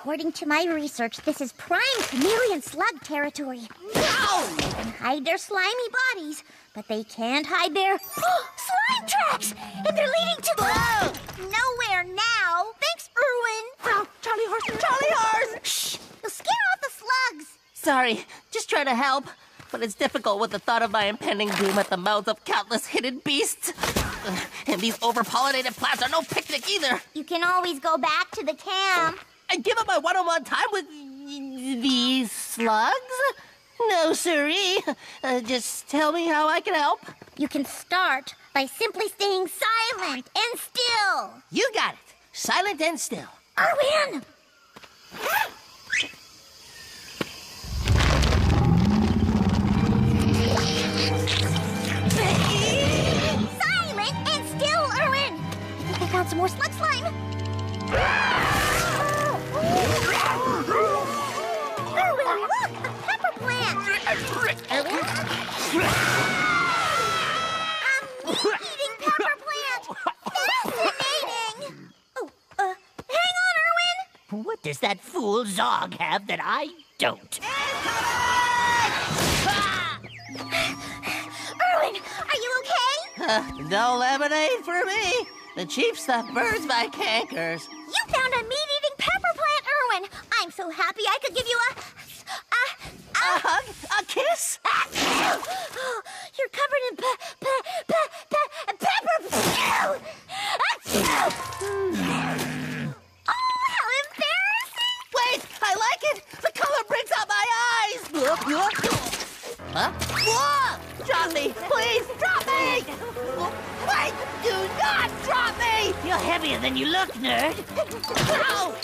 According to my research, this is prime chameleon slug territory. They can hide their slimy bodies, but they can't hide their slime tracks! And they're leading to nowhere now! Thanks, Erwin! Oh, Charlie horse, Charlie horse! Shh! You'll scare off the slugs! Sorry, just trying to help. But it's difficult with the thought of my impending doom at the mouths of countless hidden beasts. And these overpollinated plants are no picnic either. You can always go back to the camp. And give up my one-on-one time with these slugs? No, siree. Uh, just tell me how I can help. You can start by simply staying silent and still. You got it. Silent and still. Erwin! Silent and still, Erwin! I think I found some more slug slime. Plant! Erwin? Meat-eating pepper plant! Fascinating! Oh, uh, hang on, Erwin! What does that fool Zog have that I don't? Erwin, are you okay? Uh, no lemonade for me. The cheap stuff burns my cankers. You found a meat-eating pepper plant, Erwin. I'm so happy I could give you a, a, A hug? A kiss? You're covered in pe- pe- pe- pe- pepper. oh, how embarrassing! Wait, I like it. The color brings out my eyes. Huh? Please, drop me! Wait, do not drop me! You're heavier than you look, nerd. Ow!